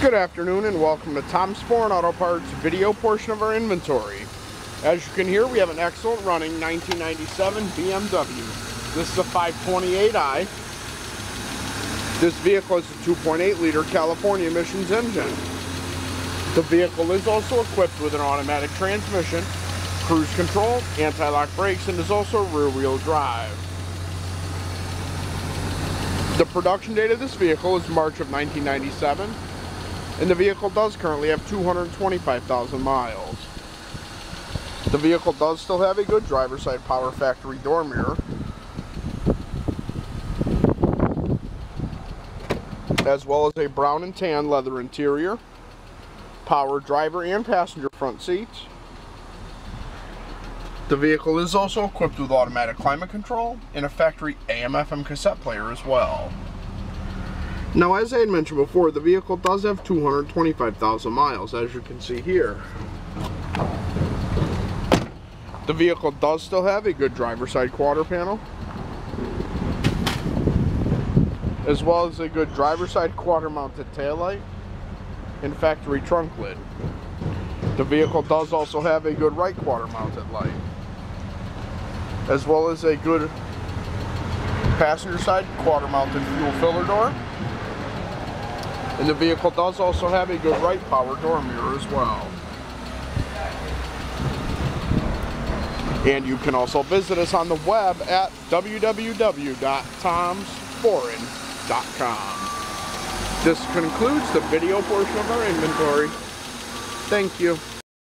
Good afternoon and welcome to Tom's Foreign Auto Parts video portion of our inventory. As you can hear, we have an excellent running 1997 BMW. This is a 528i. This vehicle is a 2.8 liter California emissions engine. The vehicle is also equipped with an automatic transmission, cruise control, anti-lock brakes, and is also rear-wheel drive. The production date of this vehicle is March of 1997 and the vehicle does currently have 225,000 miles. The vehicle does still have a good driver's side power factory door mirror. As well as a brown and tan leather interior, power driver and passenger front seats. The vehicle is also equipped with automatic climate control and a factory AM-FM cassette player as well. Now as I had mentioned before, the vehicle does have 225,000 miles as you can see here. The vehicle does still have a good driver's side quarter panel. As well as a good driver's side quarter mounted taillight and factory trunk lid. The vehicle does also have a good right quarter mounted light. As well as a good passenger side quarter mounted fuel filler door and the vehicle does also have a good right power door mirror as well. And you can also visit us on the web at www.tomsforeign.com. This concludes the video portion of our inventory. Thank you.